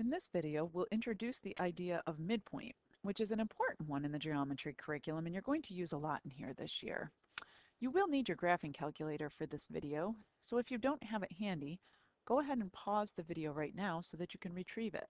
In this video, we'll introduce the idea of midpoint, which is an important one in the geometry curriculum and you're going to use a lot in here this year. You will need your graphing calculator for this video, so if you don't have it handy, go ahead and pause the video right now so that you can retrieve it.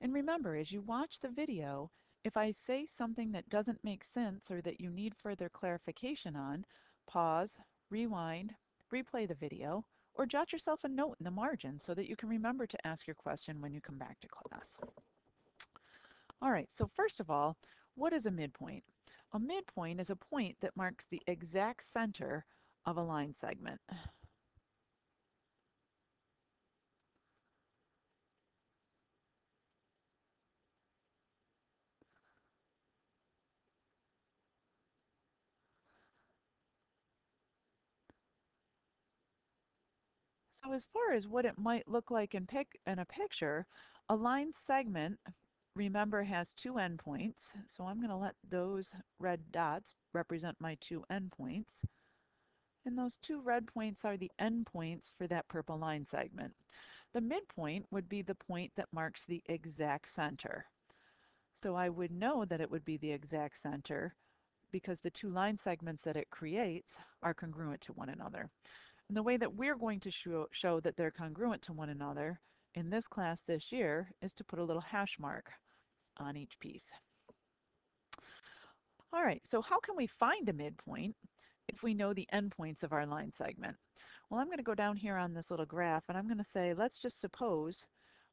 And remember, as you watch the video, if I say something that doesn't make sense or that you need further clarification on, pause, rewind, replay the video, or jot yourself a note in the margin so that you can remember to ask your question when you come back to class. All right, so first of all, what is a midpoint? A midpoint is a point that marks the exact center of a line segment. So as far as what it might look like in, pic in a picture, a line segment, remember, has two endpoints. So I'm going to let those red dots represent my two endpoints. And those two red points are the endpoints for that purple line segment. The midpoint would be the point that marks the exact center. So I would know that it would be the exact center because the two line segments that it creates are congruent to one another. And the way that we're going to show, show that they're congruent to one another in this class this year is to put a little hash mark on each piece. All right, so how can we find a midpoint if we know the endpoints of our line segment? Well, I'm going to go down here on this little graph and I'm going to say, let's just suppose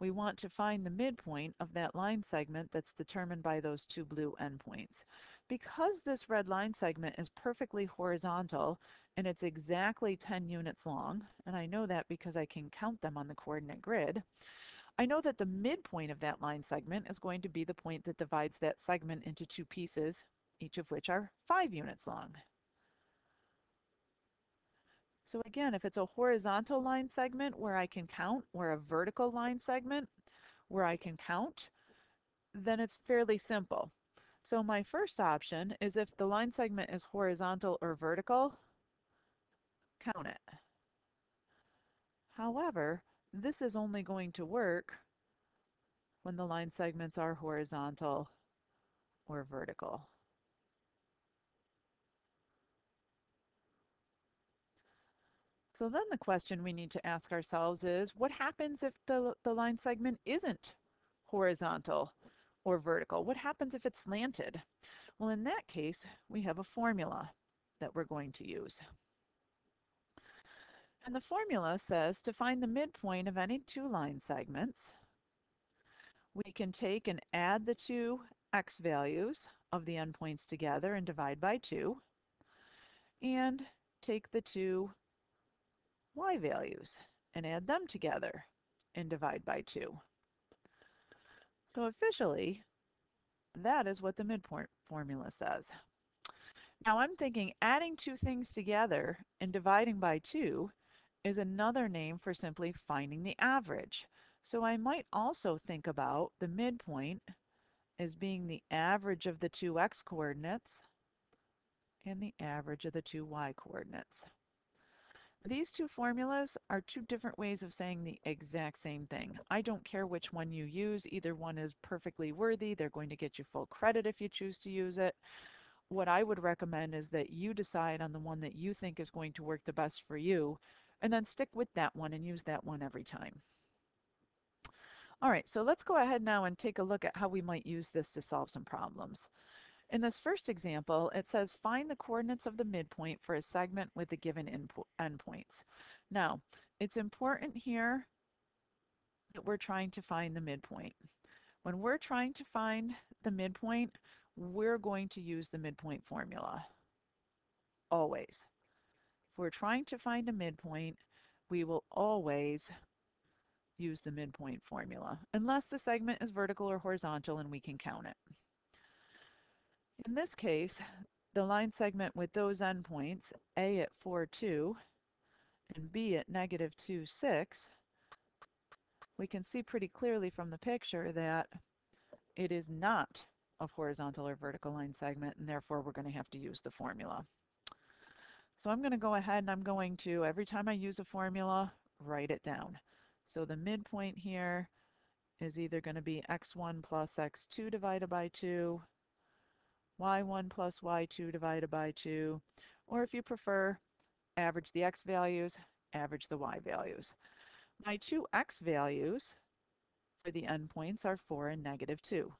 we want to find the midpoint of that line segment that's determined by those two blue endpoints. Because this red line segment is perfectly horizontal and it's exactly 10 units long, and I know that because I can count them on the coordinate grid, I know that the midpoint of that line segment is going to be the point that divides that segment into two pieces, each of which are 5 units long. So again, if it's a horizontal line segment where I can count, or a vertical line segment where I can count, then it's fairly simple. So my first option is if the line segment is horizontal or vertical, count it. However, this is only going to work when the line segments are horizontal or vertical. So then the question we need to ask ourselves is, what happens if the, the line segment isn't horizontal or vertical? What happens if it's slanted? Well, in that case, we have a formula that we're going to use. And the formula says to find the midpoint of any two line segments, we can take and add the two x values of the endpoints together and divide by 2, and take the two y values and add them together and divide by 2. So officially, that is what the midpoint formula says. Now I'm thinking adding two things together and dividing by 2 is another name for simply finding the average. So I might also think about the midpoint as being the average of the two x coordinates and the average of the two y coordinates. These two formulas are two different ways of saying the exact same thing. I don't care which one you use. Either one is perfectly worthy. They're going to get you full credit if you choose to use it. What I would recommend is that you decide on the one that you think is going to work the best for you and then stick with that one and use that one every time. All right, so let's go ahead now and take a look at how we might use this to solve some problems. In this first example, it says find the coordinates of the midpoint for a segment with the given endpoints. Now, it's important here that we're trying to find the midpoint. When we're trying to find the midpoint, we're going to use the midpoint formula, always. If we're trying to find a midpoint, we will always use the midpoint formula, unless the segment is vertical or horizontal and we can count it. In this case, the line segment with those endpoints, A at 4, 2, and B at negative 2, 6, we can see pretty clearly from the picture that it is not a horizontal or vertical line segment, and therefore we're going to have to use the formula. So I'm going to go ahead and I'm going to, every time I use a formula, write it down. So the midpoint here is either going to be x1 plus x2 divided by 2, y1 plus y2 divided by 2, or if you prefer, average the x values, average the y values. My two x values for the endpoints are 4 and negative 2.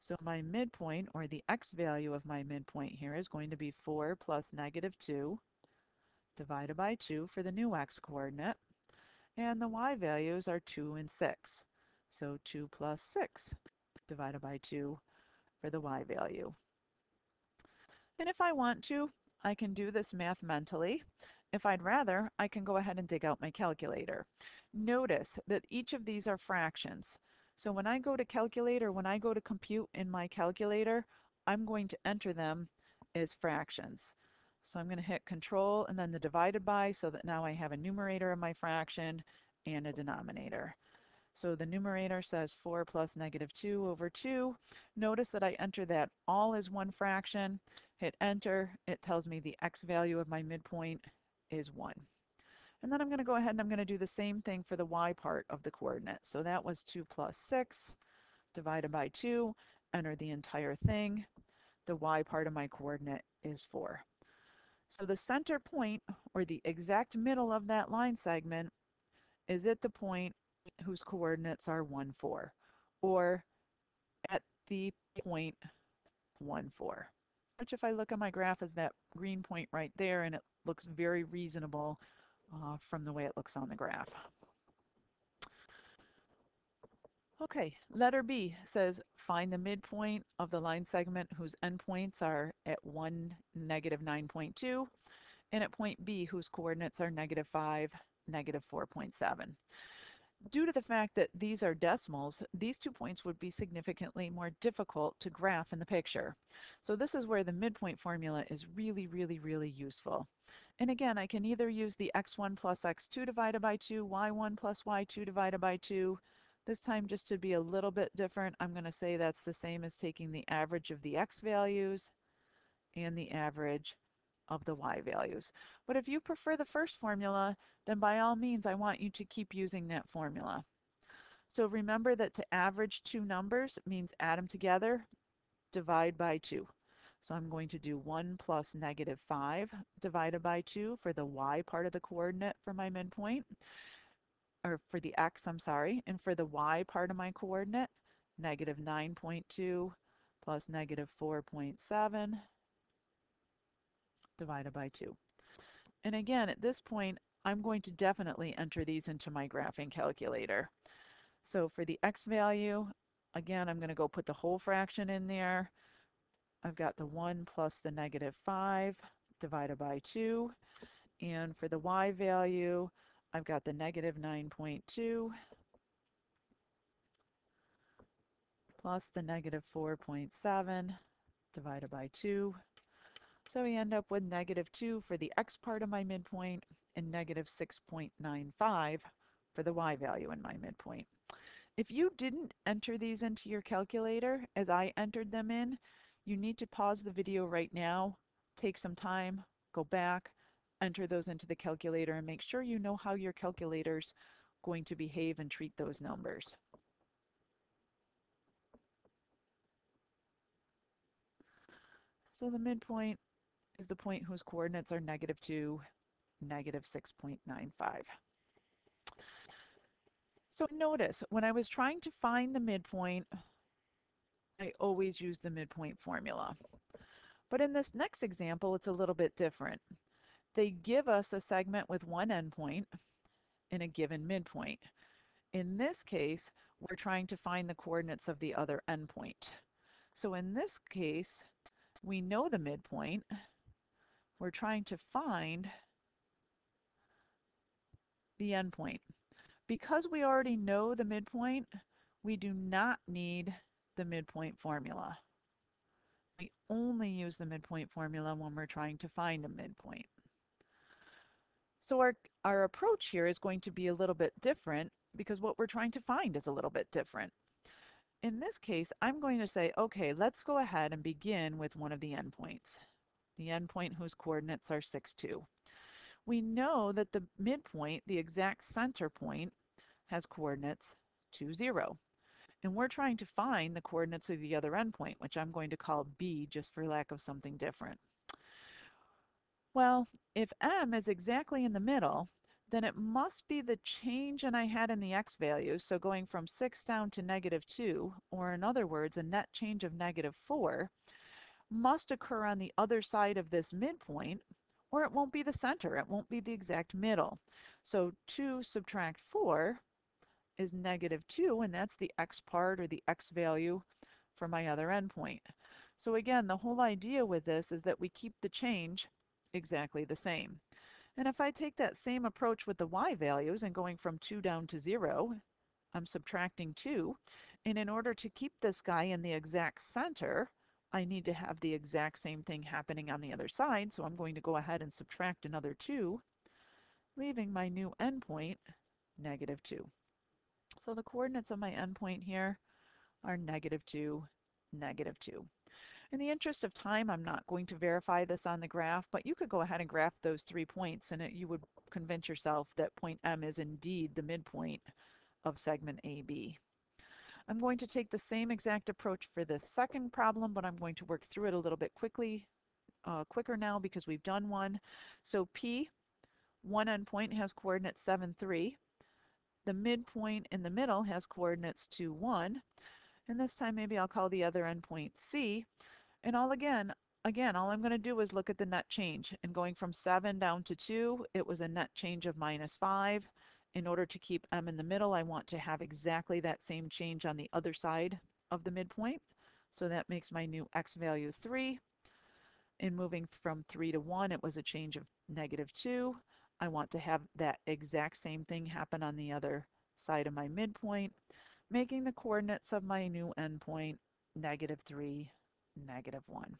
So my midpoint, or the x value of my midpoint here, is going to be 4 plus negative 2 divided by 2 for the new x coordinate. And the y values are 2 and 6. So 2 plus 6 divided by 2 for the y value. And if I want to, I can do this math mentally. If I'd rather, I can go ahead and dig out my calculator. Notice that each of these are fractions. So when I go to calculator, when I go to compute in my calculator, I'm going to enter them as fractions. So I'm going to hit control and then the divided by so that now I have a numerator of my fraction and a denominator. So the numerator says 4 plus negative 2 over 2. Notice that I enter that all as one fraction, hit enter, it tells me the x value of my midpoint is 1. And then I'm going to go ahead and I'm going to do the same thing for the y part of the coordinate. So that was 2 plus 6 divided by 2, enter the entire thing. The y part of my coordinate is 4. So the center point, or the exact middle of that line segment, is at the point whose coordinates are 1, 4, or at the point 1, 4. Which if I look at my graph is that green point right there, and it looks very reasonable uh, from the way it looks on the graph. Okay, letter B says find the midpoint of the line segment whose endpoints are at 1, negative 9.2, and at point B whose coordinates are negative 5, negative 4.7. Due to the fact that these are decimals, these two points would be significantly more difficult to graph in the picture. So this is where the midpoint formula is really, really, really useful. And again, I can either use the x1 plus x2 divided by 2, y1 plus y2 divided by 2. This time, just to be a little bit different, I'm going to say that's the same as taking the average of the x values and the average of the y values. But if you prefer the first formula, then by all means I want you to keep using that formula. So remember that to average two numbers means add them together, divide by 2. So I'm going to do 1 plus negative 5 divided by 2 for the y part of the coordinate for my midpoint, or for the x, I'm sorry, and for the y part of my coordinate, negative 9.2 plus negative 4.7 divided by 2. And again, at this point, I'm going to definitely enter these into my graphing calculator. So for the x value, again, I'm going to go put the whole fraction in there. I've got the 1 plus the negative 5 divided by 2. And for the y value, I've got the negative 9.2 plus the negative 4.7 divided by 2 so we end up with negative 2 for the x part of my midpoint and negative 6.95 for the y value in my midpoint. If you didn't enter these into your calculator as I entered them in, you need to pause the video right now, take some time, go back, enter those into the calculator and make sure you know how your calculator's going to behave and treat those numbers. So the midpoint is the point whose coordinates are negative 2, negative 6.95. So notice, when I was trying to find the midpoint, I always use the midpoint formula. But in this next example, it's a little bit different. They give us a segment with one endpoint in a given midpoint. In this case, we're trying to find the coordinates of the other endpoint. So in this case, we know the midpoint, we're trying to find the endpoint. Because we already know the midpoint, we do not need the midpoint formula. We only use the midpoint formula when we're trying to find a midpoint. So our, our approach here is going to be a little bit different because what we're trying to find is a little bit different. In this case, I'm going to say, okay, let's go ahead and begin with one of the endpoints the endpoint whose coordinates are 6, 2. We know that the midpoint, the exact center point, has coordinates 2, 0. And we're trying to find the coordinates of the other endpoint, which I'm going to call B just for lack of something different. Well, if M is exactly in the middle, then it must be the change in I had in the x values, so going from 6 down to negative 2, or in other words, a net change of negative 4, must occur on the other side of this midpoint, or it won't be the center, it won't be the exact middle. So 2 subtract 4 is negative 2, and that's the x part or the x value for my other endpoint. So again, the whole idea with this is that we keep the change exactly the same. And if I take that same approach with the y values and going from 2 down to 0, I'm subtracting 2. And in order to keep this guy in the exact center, I need to have the exact same thing happening on the other side. So I'm going to go ahead and subtract another 2, leaving my new endpoint negative 2. So the coordinates of my endpoint here are negative 2, negative 2. In the interest of time, I'm not going to verify this on the graph, but you could go ahead and graph those three points and it, you would convince yourself that point M is indeed the midpoint of segment AB. I'm going to take the same exact approach for this second problem, but I'm going to work through it a little bit quickly, uh, quicker now because we've done one. So P, one endpoint has coordinates 7, 3. The midpoint in the middle has coordinates 2, 1. And this time maybe I'll call the other endpoint C. And all again, again, all I'm going to do is look at the net change. And going from 7 down to 2, it was a net change of minus 5. In order to keep m in the middle, I want to have exactly that same change on the other side of the midpoint. So that makes my new x value 3. In moving from 3 to 1, it was a change of negative 2. I want to have that exact same thing happen on the other side of my midpoint, making the coordinates of my new endpoint negative 3, negative 1.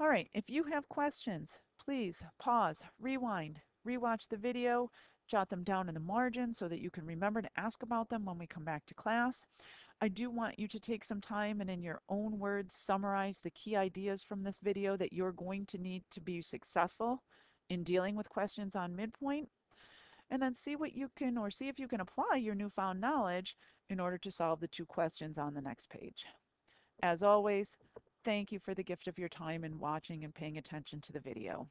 All right, if you have questions, please pause, rewind, rewatch the video, jot them down in the margin so that you can remember to ask about them when we come back to class. I do want you to take some time and in your own words summarize the key ideas from this video that you're going to need to be successful in dealing with questions on midpoint and then see what you can or see if you can apply your newfound knowledge in order to solve the two questions on the next page. As always, thank you for the gift of your time and watching and paying attention to the video.